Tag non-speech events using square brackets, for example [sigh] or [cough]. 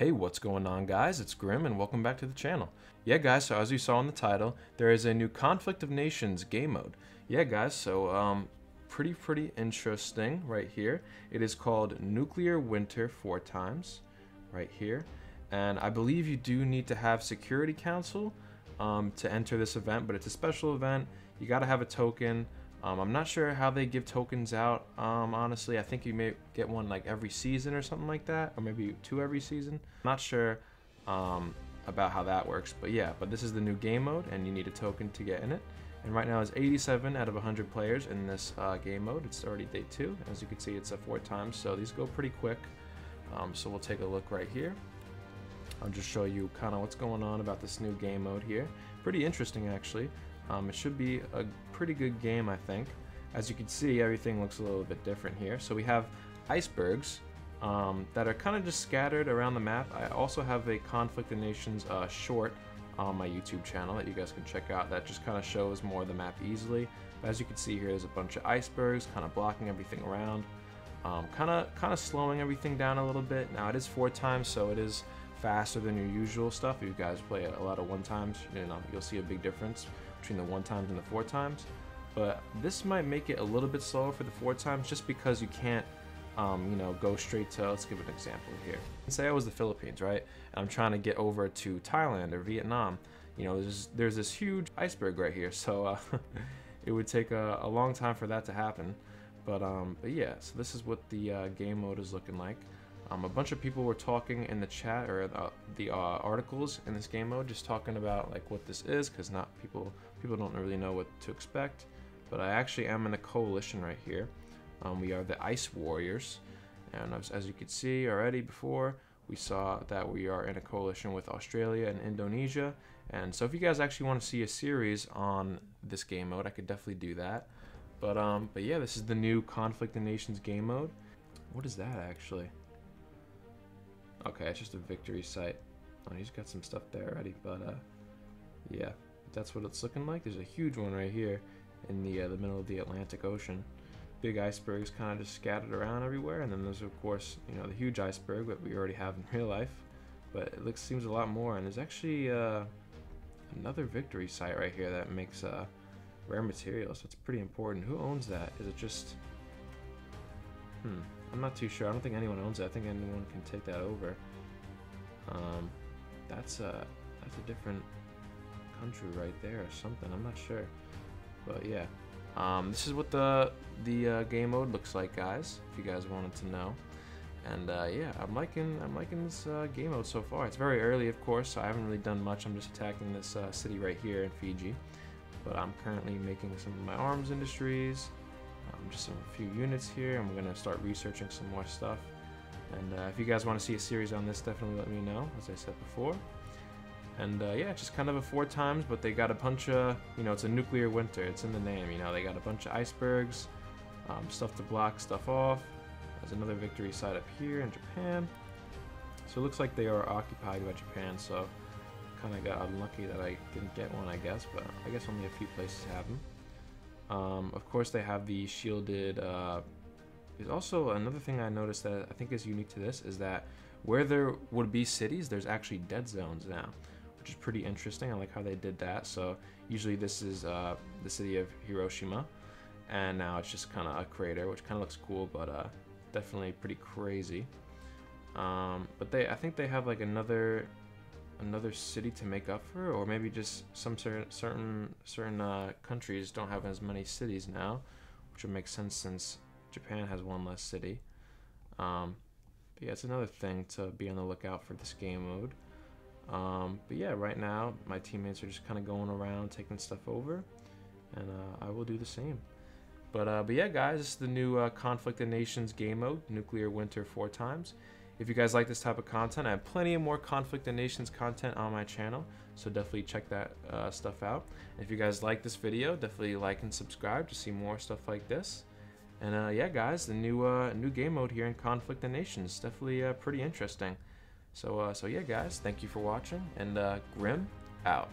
what's going on guys? It's Grim and welcome back to the channel. Yeah guys, so as you saw in the title, there is a new Conflict of Nations game mode. Yeah guys, so um, pretty pretty interesting right here. It is called Nuclear Winter four times, right here. And I believe you do need to have Security Council um, to enter this event, but it's a special event. You gotta have a token. Um, I'm not sure how they give tokens out, um, honestly. I think you may get one like every season or something like that, or maybe two every season. I'm Not sure um, about how that works, but yeah, but this is the new game mode, and you need a token to get in it. And right now it's 87 out of 100 players in this uh, game mode. It's already day two. As you can see, it's a four times, so these go pretty quick. Um, so we'll take a look right here. I'll just show you kind of what's going on about this new game mode here. Pretty interesting, actually. Um, it should be a pretty good game, I think. As you can see, everything looks a little bit different here. So we have icebergs um, that are kind of just scattered around the map. I also have a Conflict of Nations uh, short on my YouTube channel that you guys can check out that just kind of shows more of the map easily. But as you can see here, there's a bunch of icebergs kind of blocking everything around. Kind of kind of slowing everything down a little bit. Now it is four times, so it is faster than your usual stuff. If you guys play a lot of one times, you know, you'll see a big difference between the one times and the four times. But this might make it a little bit slower for the four times just because you can't, um, you know, go straight to, let's give an example here. Say I was the Philippines, right? And I'm trying to get over to Thailand or Vietnam. You know, there's, there's this huge iceberg right here. [laughs] So uh, [laughs] it would take a, a, long time for that to happen. But, um, but yeah, so this is what the uh, game mode is looking like. Um, a bunch of people were talking in the chat or the, the uh, articles in this game mode, just talking about like what this is, because not people people don't really know what to expect. But I actually am in a coalition right here. Um, we are the Ice Warriors, and as, as you can see already before, we saw that we are in a coalition with Australia and Indonesia. And so if you guys actually want to see a series on this game mode, I could definitely do that. But um, but yeah, this is the new Conflict of Nations game mode. What is that actually? Okay, it's just a victory site. Oh, he's got some stuff there already, but uh, yeah, that's what it's looking like. There's a huge one right here in the uh, the middle of the Atlantic Ocean. Big icebergs kind of just scattered around everywhere, and then there's of course you know the huge iceberg that we already have in [laughs] real life, but it looks seems a lot more. And there's actually uh, another victory site right here that makes uh, rare materials. So it's pretty important. Who owns that? Is it just hmm? I'm not too sure. I don't think anyone owns it. I think anyone can take that over. Um, that's a that's a different country right there or something. I'm not sure, but yeah. Um, this is what the the uh, game mode looks like, guys. If you guys wanted to know. And uh, yeah, I'm liking I'm liking this uh, game mode so far. It's very early, of course, so I haven't really done much. I'm just attacking this uh, city right here in Fiji. But I'm currently making some of my arms industries um, just a few units here. I'm going to start researching some more stuff. And uh, if you guys want to see a series on this, definitely let me know, as I said before. And uh, yeah, just kind of a four times, but they got a bunch of, you know, it's a nuclear winter. It's in the name, you know, they got a bunch of icebergs, um, stuff to block stuff off. There's another victory site up here in Japan. So it looks like they are occupied by Japan, so kind of got unlucky that I didn't get one, I guess, but I guess only a few places have them. Um, of course, they have the shielded. Uh, there's also another thing I noticed that I think is unique to this is that where there would be cities, there's actually dead zones now, which is pretty interesting. I like how they did that. So usually this is uh, the city of Hiroshima, and now it's just kind of a crater, which kind of looks cool, but uh, definitely pretty crazy. Um, but they, I think they have like another another city to make up for, or maybe just some certain certain certain uh, countries don't have as many cities now, which would make sense since Japan has one less city. Um, but yeah, it's another thing to be on the lookout for this game mode. Um, but yeah, right now my teammates are just kind of going around taking stuff over, and uh, I will do the same. But uh, but yeah, guys, this is the new uh, Conflict of Nations game mode, Nuclear Winter four times. If you guys like this type of content, I have plenty of more Conflict of Nations content on my channel, so definitely check that uh, stuff out. And if you guys like this video, definitely like and subscribe to see more stuff like this. And uh, yeah, guys, the new uh, new game mode here in Conflict of Nations definitely uh, pretty interesting. So uh, so yeah, guys, thank you for watching, and uh, Grim out.